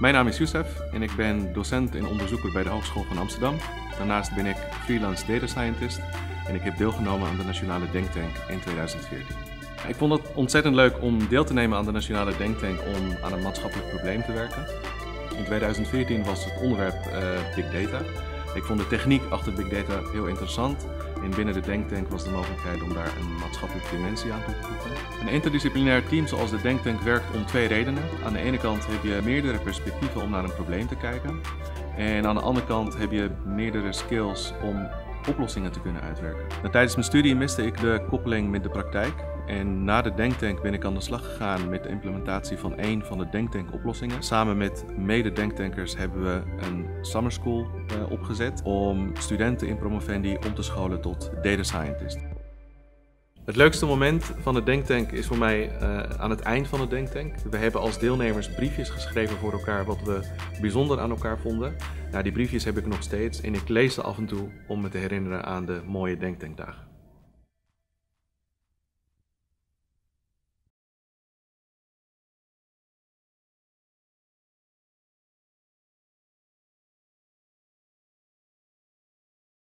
Mijn naam is Youssef en ik ben docent en onderzoeker bij de Hogeschool van Amsterdam. Daarnaast ben ik freelance data scientist en ik heb deelgenomen aan de Nationale Denktank in 2014. Ik vond het ontzettend leuk om deel te nemen aan de Nationale Denktank om aan een maatschappelijk probleem te werken. In 2014 was het onderwerp uh, Big Data. Ik vond de techniek achter Big Data heel interessant. En binnen de Denktank was de mogelijkheid om daar een maatschappelijke dimensie aan toe te voegen. Een interdisciplinair team zoals de Denktank werkt om twee redenen. Aan de ene kant heb je meerdere perspectieven om naar een probleem te kijken. En aan de andere kant heb je meerdere skills om oplossingen te kunnen uitwerken. Nou, tijdens mijn studie miste ik de koppeling met de praktijk. En na de Denktank ben ik aan de slag gegaan met de implementatie van één van de Denktank oplossingen. Samen met mede-denktankers hebben we een summer school uh, opgezet om studenten in promovendi om te scholen tot data scientist. Het leukste moment van de Denktank is voor mij uh, aan het eind van de Denktank. We hebben als deelnemers briefjes geschreven voor elkaar wat we bijzonder aan elkaar vonden. Nou, die briefjes heb ik nog steeds en ik lees ze af en toe om me te herinneren aan de mooie Denktankdagen.